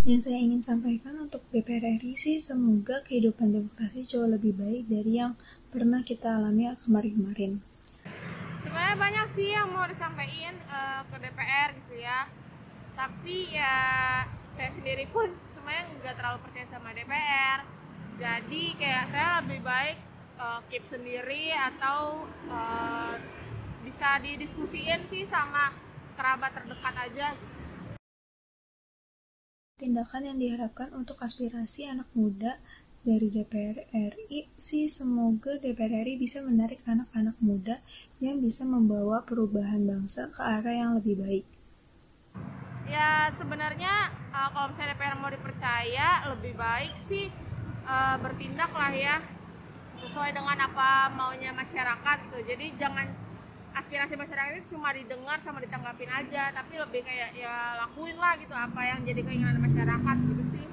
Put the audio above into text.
Yang saya ingin sampaikan untuk DPR RI sih semoga kehidupan demokrasi jauh lebih baik dari yang pernah kita alami kemarin-kemarin. Sebenarnya banyak sih yang mau disampaikan uh, ke DPR gitu ya. Tapi ya saya sendiri pun sebenarnya nggak terlalu percaya sama DPR. Jadi kayak saya lebih baik uh, keep sendiri atau uh, bisa didiskusiin sih sama kerabat terdekat aja tindakan yang diharapkan untuk aspirasi anak muda dari DPR RI sih semoga DPR RI bisa menarik anak-anak muda yang bisa membawa perubahan bangsa ke arah yang lebih baik. Ya sebenarnya uh, kalau misalnya DPR mau dipercaya lebih baik sih uh, bertindak lah ya sesuai dengan apa maunya masyarakat gitu. Jadi jangan aspirasi masyarakat itu cuma didengar sama ditanggapin aja tapi lebih kayak ya lakuin lah gitu apa yang jadi keinginan masyarakat gitu sih